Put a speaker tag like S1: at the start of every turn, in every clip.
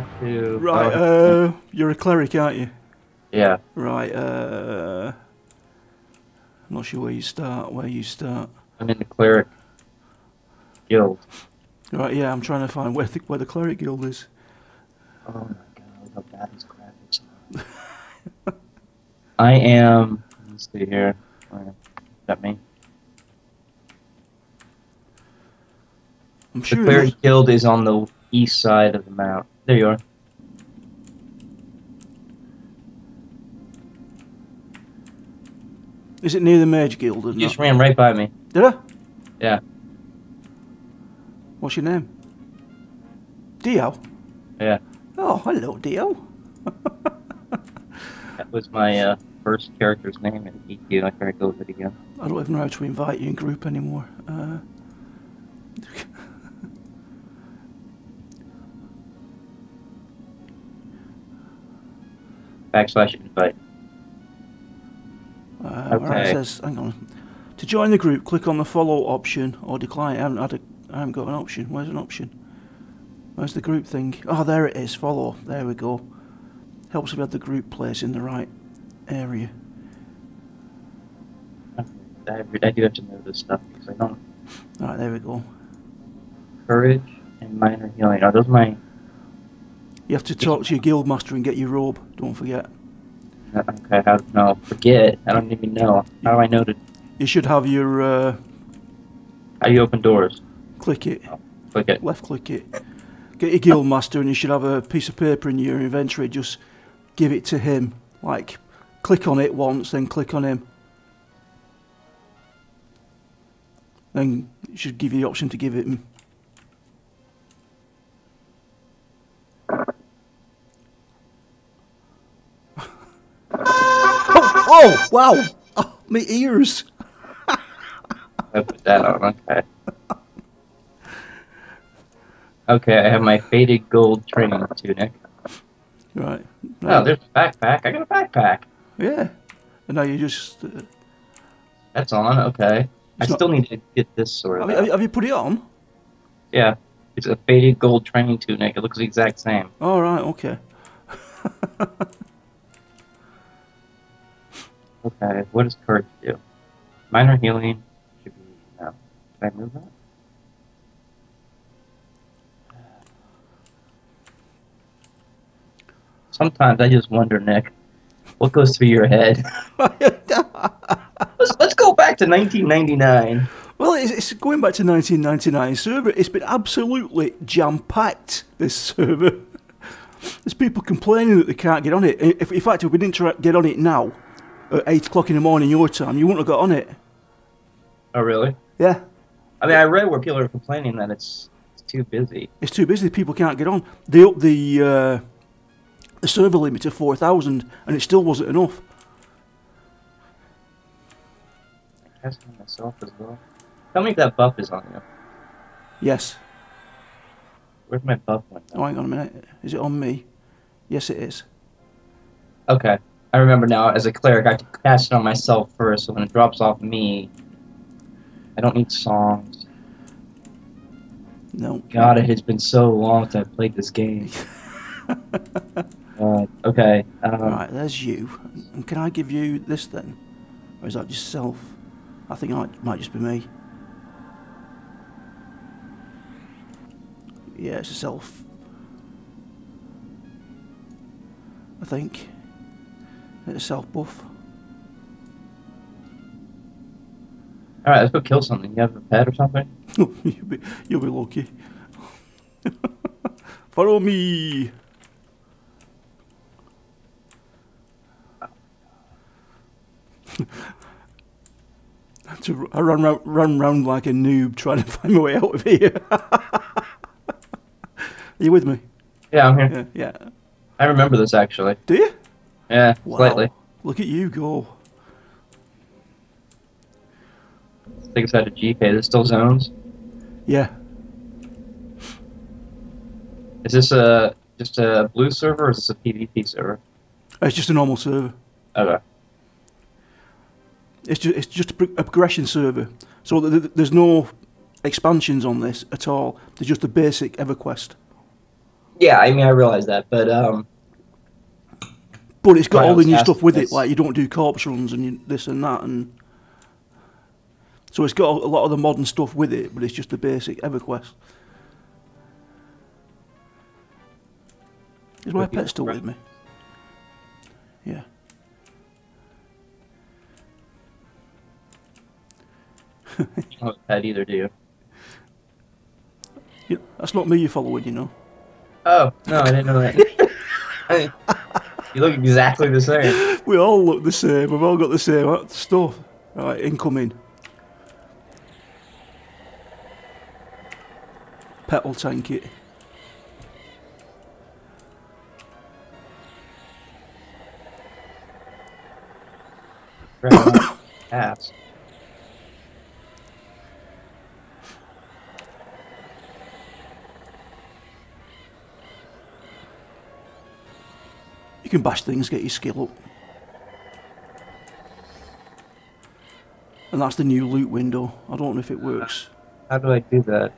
S1: have to.
S2: Right,
S1: oh,
S2: uh, you're a cleric, aren't you?
S1: yeah.
S2: Right, uh. I'm not sure where you start. Where you start.
S1: I'm in the cleric guild.
S2: Right, yeah, I'm trying to find where the, where the cleric guild is.
S1: Oh my god, how bad these graphics are. I am. Let's see here. Where- That me.
S2: I'm
S1: The
S2: sure. it
S1: cleric guild is on the east side of the map. There you are.
S2: Is it near the Merge guild? Or
S1: You just ran right by me.
S2: Did I?
S1: Yeah.
S2: What's your name? Dio.
S1: Yeah.
S2: Oh, hello, Dio.
S1: That was my uh, first character's name in EQ. I can't go with it again.
S2: I don't even know how to invite you in group anymore. Uh,
S1: Backslash invite.
S2: uh,
S1: Okay.
S2: says, hang on. To join the group, click on the follow option or decline. I haven't, had a, I haven't got an option. Where's an option? Where's the group thing? Oh, there it is. Follow. There we go. Helps if you have the group place in the right area.
S1: I, I do have to know this stuff because I don't.
S2: Alright, there we go.
S1: Courage and minor healing. Are those my.
S2: You have to talk to your guild master and get your robe. Don't forget.
S1: Okay, how. No, forget. I don't even know. How do I know to.
S2: You should have your uh,
S1: How do you open doors?
S2: click it,
S1: Click it.
S2: left click it. Get your guild master, and you should have a piece of paper in your inventory. Just give it to him. Like, click on it once, then click on him. Then it should give you the option to give it him. Wow! Oh, my ears!
S1: I put that on. Okay. Okay, I have my faded gold training tunic.
S2: Right.
S1: Oh, there's a backpack. I got a backpack.
S2: Yeah. And now you just. Uh,
S1: That's on. Okay. I
S2: not-
S1: still need to get this sort of.
S2: have you- have you put it on?
S1: Yeah. It's a faded gold training tunic. It looks the exact same.
S2: All right. Okay.
S1: Okay. What does courage do? Minor healing should be no. Can I move that? Sometimes I just wonder, Nick, what goes through your head? let's, let's go back to 1999.
S2: well, it's, it's going back to 1999 server. It's been absolutely jam packed. This server. There's people complaining that they can't get on it. If, in fact, if we didn't try, get on it now, at eight o'clock in the morning your time, you wouldn't have got on it.
S1: Oh, really?
S2: Yeah.
S1: I mean, I read where people are complaining that it's, it's too busy.
S2: It's too busy. People can't get on. They upped the uh, the server limit to four thousand, and it still wasn't enough.
S1: I'm myself as well. Tell me if that buff is on you.
S2: Yes.
S1: Where's my buff one?
S2: Oh, hang on a minute. Is it on me? Yes, it is.
S1: Okay. I remember now, as a cleric, I have to cast it on myself first, so when it drops off me, I don't need songs.
S2: No.
S1: God, it has been so long since I've played this game. uh, okay. Um,
S2: Right, there's you. And can I give you this then? Or is that just self? I think it might just be me. Yeah, it's a self. I think. It's a self buff.
S1: Alright, let's go kill something. You have a pet or something?
S2: you'll, be, you'll be lucky. Follow me! to, I run round, run round like a noob trying to find my way out of here. Are you with me?
S1: Yeah, I'm here.
S2: Yeah. yeah.
S1: I remember this actually.
S2: Do you?
S1: Yeah,
S2: Wow.
S1: slightly.
S2: Look at you go.
S1: Think it's out to GK. There's still zones.
S2: Yeah.
S1: Is this a just a blue server or is this a PvP server?
S2: It's just a normal server.
S1: Okay.
S2: It's just, it's just a, progression server. So th- th- there's no expansions on this at all. There's just a basic EverQuest.
S1: Yeah, I mean, I realize that, but um,
S2: But it's got all the new stuff with it, like you don't do corpse runs and you, this and that, and so it's got a lot of the modern stuff with it, but it's just the basic EverQuest. Is my pet still with me? Yeah.
S1: you don't have a pet either, do you?
S2: You- That's not me you're following, you know.
S1: Oh no, I didn't know that. You look exactly the same.
S2: We all look the same. We've all got the same stuff. Right, incoming. Pet will tank it.
S1: Ass.
S2: You can bash things, get your skill up. And that's the new loot window. I don't know if it works.
S1: How do I do that?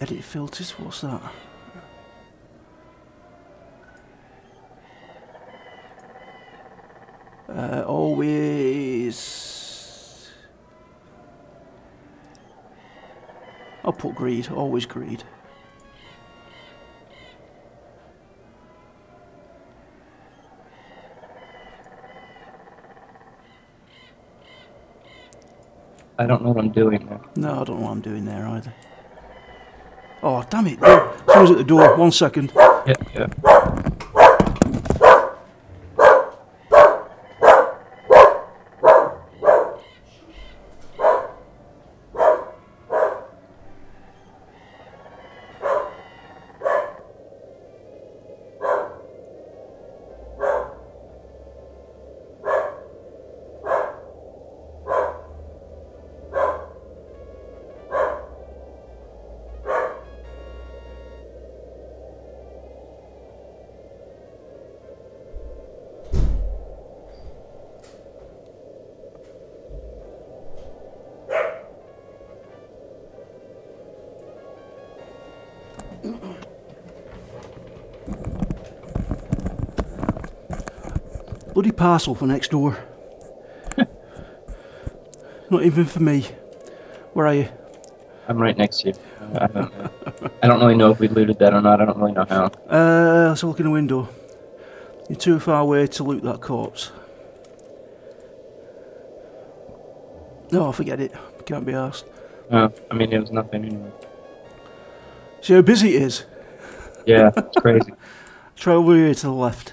S2: Edit filters, what's that? Uh, always. I'll put greed, always greed.
S1: I don't know what I'm doing there.
S2: No, I don't know what I'm doing there either. Oh, damn it. Someone's at the door. One second.
S1: Yeah, yeah.
S2: Bloody parcel for next door. Not even for me. Where are you?
S1: I'm right next to you. I don't. I don't really know if we looted that or not. I don't really know how.
S2: Uh, let's look in the window. You're too far away to loot that corpse. No, forget it. Can't be asked.
S1: Uh, I mean, it was nothing anyway.
S2: See how busy it is?
S1: Yeah, it's crazy.
S2: Try over here to the left.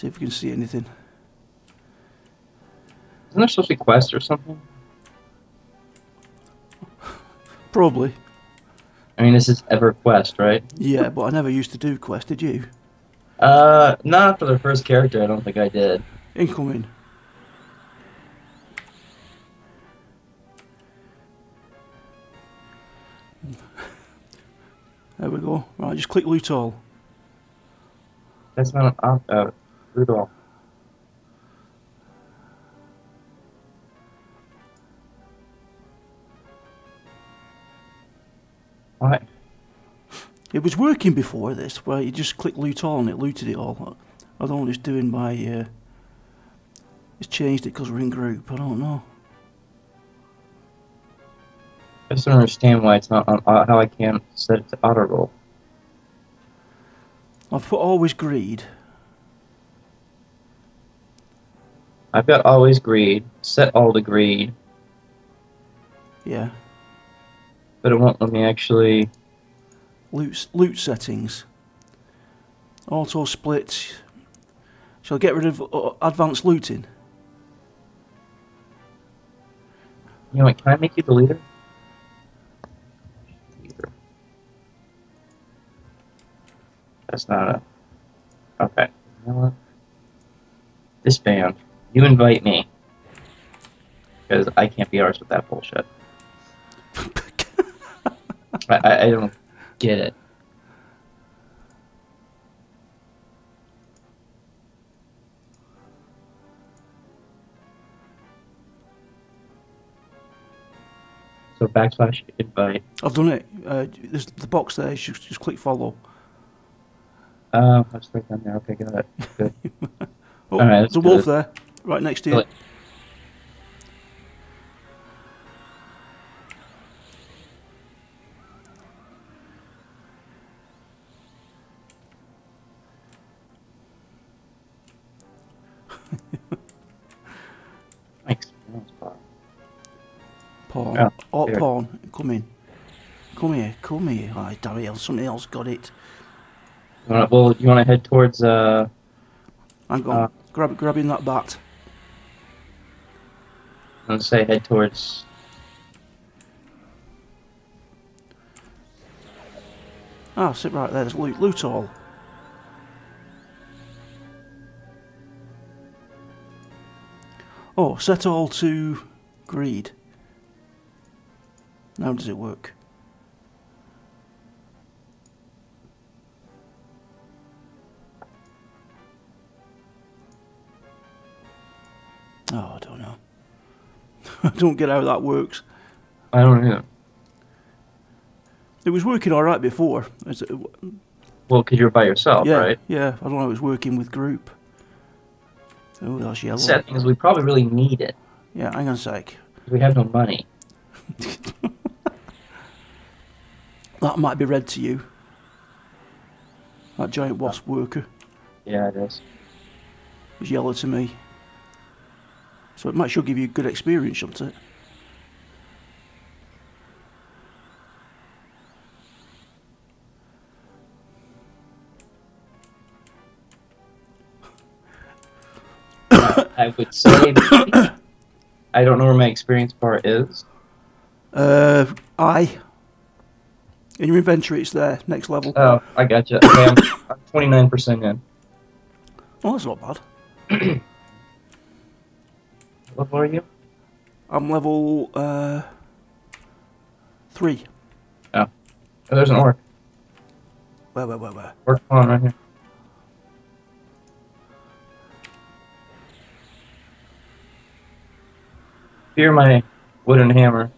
S2: See if we can see anything.
S1: Isn't there supposed to be quest or something?
S2: Probably.
S1: I mean, this is EverQuest, right?
S2: Yeah, but I never used to do quest, did you?
S1: Uh, not for the first character. I don't think I did.
S2: Incoming. There we go. Right, just click loot all.
S1: That's not an op. Uh, Rudolph. What?
S2: It was working before this, where you just click loot all and it looted it all. I don't know what it's doing by. Uh, it's changed it because we're in group. I don't know.
S1: I just don't understand why it's not on, uh, how I can't set it to auto roll.
S2: I've put always greed.
S1: I've got always greed, set all to greed,
S2: Yeah.
S1: but it won't let me actually.
S2: Loot loot settings. Auto split. Shall I get rid of uh, advanced looting?
S1: You know what? Can I make you the leader? Leader. That's not a. Okay. You know what? Disband. You invite me. Because I can't be ours with that bullshit. I, I, don't get it. So backslash invite.
S2: I've done it. Uh, there's the box there. Just, just click follow.
S1: Oh, that's right down there. Okay, got it. Good.
S2: Oh,
S1: All right,
S2: there's a wolf
S1: good.
S2: there, right next to you.
S1: Really? Experience Yeah,
S2: oh,
S1: here.
S2: pawn. Come in. Come here. Come here. Aye, damn it. Somebody else got it.
S1: You wanna, well, you want to head towards uh,
S2: Hang on.
S1: Uh,
S2: Grab, grabbing that bat.
S1: Let's say head towards.
S2: Ah, sit right there. There's loot. Loot all. Oh, set all to greed. Now does it work? Oh, I don't know. I don't get how that works.
S1: I don't know.
S2: It was working all right before.
S1: Well, because you're by yourself,
S2: yeah,
S1: right?
S2: yeah. I don't know. It was working with group. Oh, that's yellow.
S1: Is, we probably really need it.
S2: Yeah, hang on a sec.
S1: We have no money.
S2: That might be red to you. That giant wasp worker
S1: Yeah, it is.
S2: was yellow to me. So it might sure give you a good experience, shouldn't it?
S1: I would say. I don't know where my experience bar is.
S2: Uh, I. In your inventory, it's there. Next level.
S1: Oh, I got you. Okay, I'm 29% in.
S2: oh, that's not bad.
S1: What level are you?
S2: I'm level uh three.
S1: Oh, there's an orc.
S2: Where, where, where, where?
S1: Orc spawn right here. Fear my wooden hammer.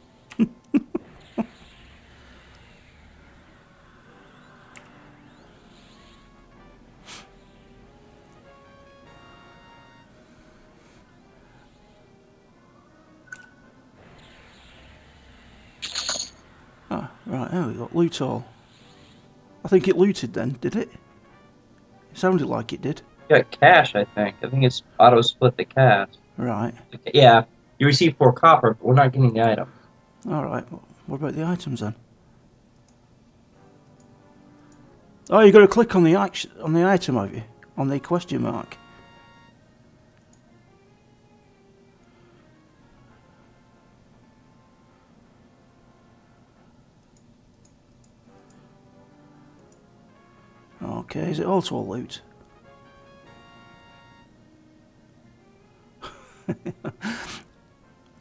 S2: Right. There we go. Loot all. I think it looted then, did it? It sounded like it did.
S1: Got cash, I think. I think it's auto split the cash.
S2: Right.
S1: Yeah, you receive four copper, but we're not getting the item.
S2: All right. What about the items then? Oh, you got to click on the on the item, have you? On the question mark. Okay, is it also loot?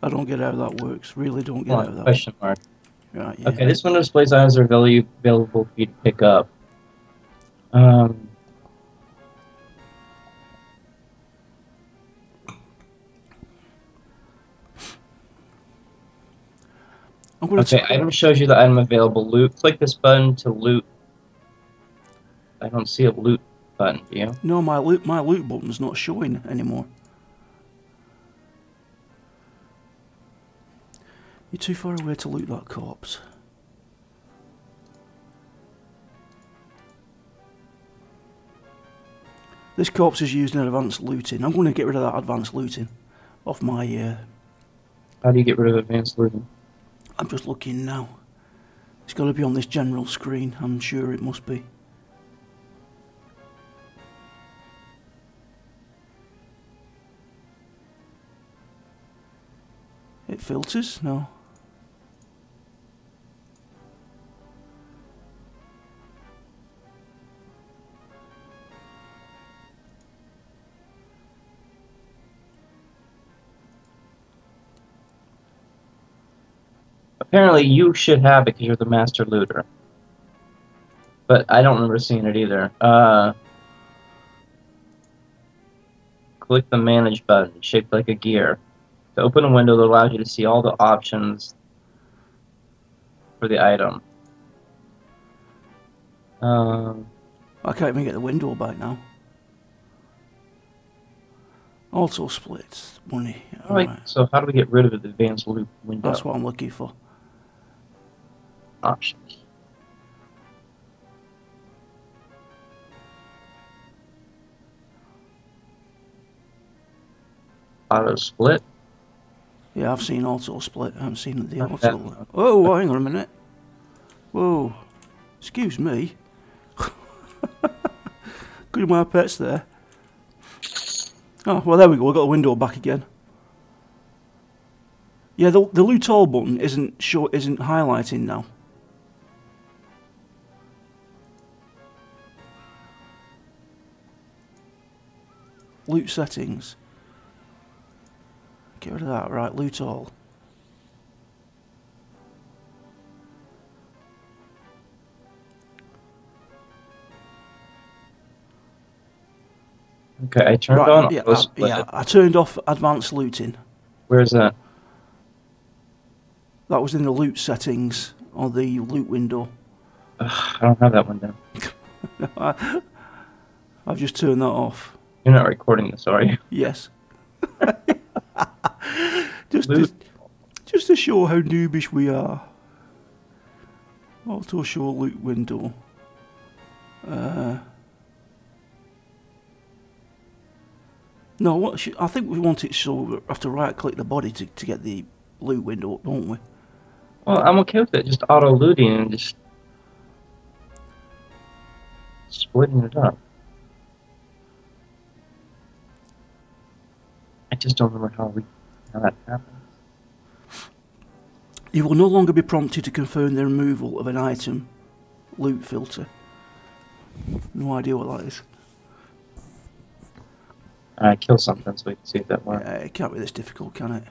S2: I don't get how that works. Really don't get
S1: Hold
S2: how that.
S1: question mark.
S2: Right. Yeah.
S1: Okay, this window displays items that are available available for you to pick up. Um, okay, item shows you the item available. Loot. Click this button to loot. I don't see a loot button. Do you?
S2: No, my loot my loot button's not showing anymore. You're too far away to loot that corpse. This corpse is used in advanced looting. I'm going to get rid of that advanced looting off my. Uh,
S1: How do you get rid of advanced looting?
S2: I'm just looking now. It's got to be on this general screen. I'm sure it must be. It filters? No.
S1: Apparently, you should have it because you're the master looter. But I don't remember seeing it either. Uh, click the manage button, shaped like a gear, to open a window that allows you to see all the options for the item. Um,
S2: I can't even get the window back now. Also splits money.
S1: alright,
S2: Alright.
S1: so how do we get rid of the advanced loop window
S2: That's what I'm looking for.
S1: options? Auto split.
S2: Yeah, I've seen auto split. I haven't seen the auto. Oh, hang on a minute. Whoa. Excuse me. Good my pets there. Oh, well, there we go. We've got the window back again. Yeah, the, the loot all button isn't show, isn't highlighting now. Loot settings. Get rid of that. Right, loot all.
S1: Okay, I turned
S2: Right,
S1: on
S2: yeah, I,
S1: uh,
S2: yeah, I turned off advanced looting.
S1: Where's that?
S2: That was in the loot settings on the loot window.
S1: Ugh, I don't have that one down.
S2: I've just turned that off.
S1: You're not recording this, are you?
S2: Yes. just, to, just to show how noobish we are. Auto show loot window. Uh, no, what should, I think we want it so we have to right click the body to, to get the loot window up, don't we?
S1: Well, I'm okay with it. Just auto looting and just splitting it up. I just don't remember how we how that happened.
S2: You will no longer be prompted to confirm the removal of an item loot filter. No idea what that is.
S1: I kill something so we can see if that works.
S2: Yeah, it can't be this difficult, can it?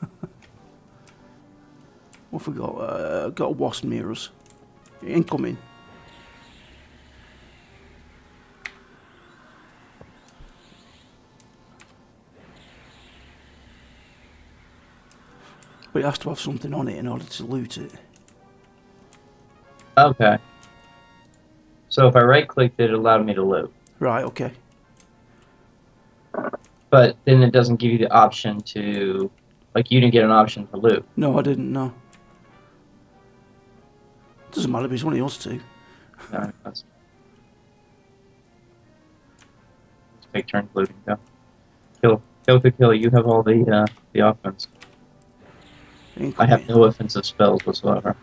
S2: what have we got? Uh, got a wasp mirrors. Incoming. But it has to have something on it in order to loot it.
S1: Okay. So if I right clicked it, it allowed me to loot.
S2: Right, okay.
S1: But then it doesn't give you the option to like you didn't get an option for loot.
S2: No, I didn't no. Doesn't matter if it's one of yours two.
S1: No, that's Let's take turns looting, though. Kill kill to kill, you have all the uh the offense. I have no offensive spells whatsoever.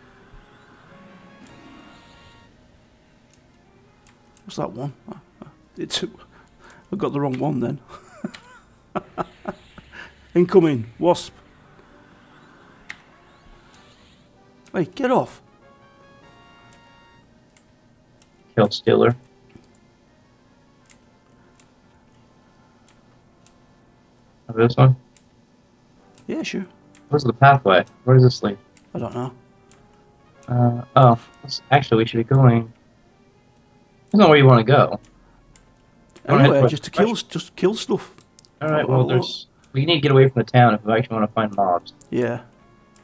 S2: What's that one? It's I got the wrong one then. Incoming wasp. Hey, get off!
S1: Kill Stealer. Have this one?
S2: Yeah, sure.
S1: Where's the pathway? Where does this lead?
S2: I don't know.
S1: Uh, oh, actually, we should be going. That's not where you want to go.
S2: Anyway, just to kill, just kill stuff.
S1: All right. Well, there's. We need to get away from the town if we actually want to find mobs.
S2: Yeah,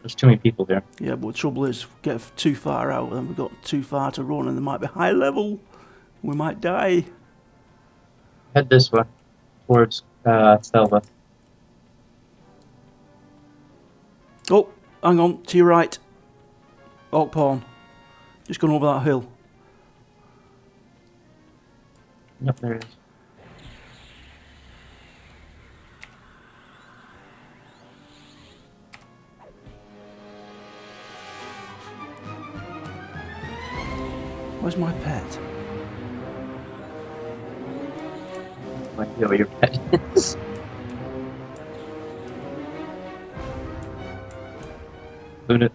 S1: There's too many people there.
S2: yeah. But the trouble is, get too far out, then we've got too far to run, and there might be high level. We might die.
S1: Head this way, towards uh, Selva.
S2: Oh, hang on, to your right. Orc Pawn. Just gone over that hill.
S1: Yep, there it is.
S2: Where's my pet?
S1: Idea where your pet is. It.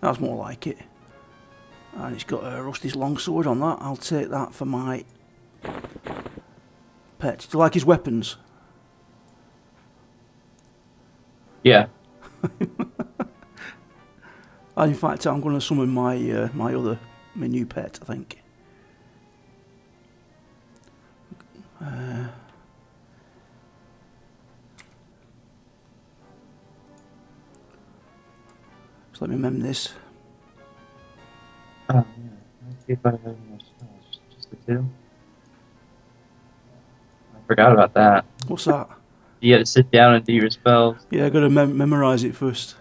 S2: That's more like it. And it's got a Rusty's longsword on that. I'll take that for my pet. Do you like his weapons?
S1: Yeah.
S2: And in fact, I'm going to summon my uh, my other my new pet. I think. Uh, Let me remember this.
S1: Oh, yeah. Uh, I Just the two. I forgot about that.
S2: What's that?
S1: You had to sit down and do your spells.
S2: Yeah, i got to mem memorize it first.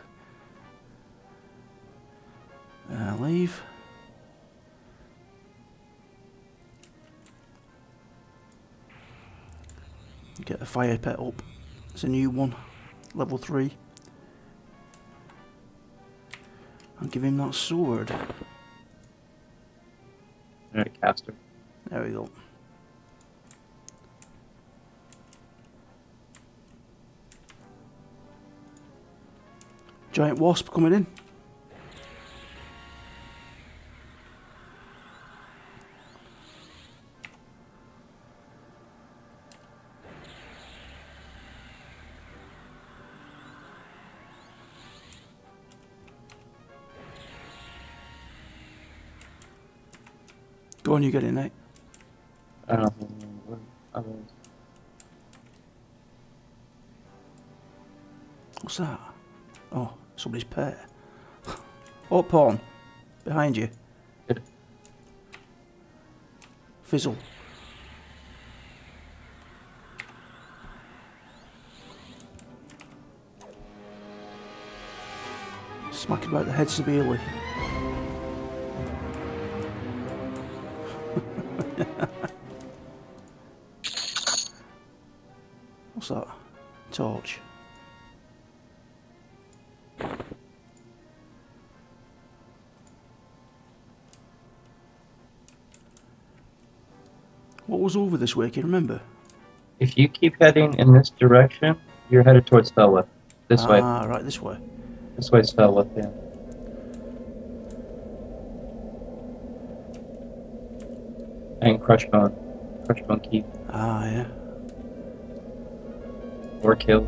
S2: Uh, leave. Get the fire pet up. It's a new one. Level 3. I'll give him that sword.
S1: Alright, caster.
S2: There we go. Giant wasp coming in. Go on, you get it,
S1: know what others.
S2: What's that? Oh, somebody's pet. oh, pawn. Behind you. Fizzle. Smack about the head severely. What's that? Torch. What was over this way? Can you remember?
S1: If you keep heading in this direction, you're headed towards Felwithe. This way.
S2: Ah, right, this way.
S1: This way's Felwithe, yeah. And crush Crushbone. Crushbone Keep.
S2: Ah, yeah.
S1: Or Kill.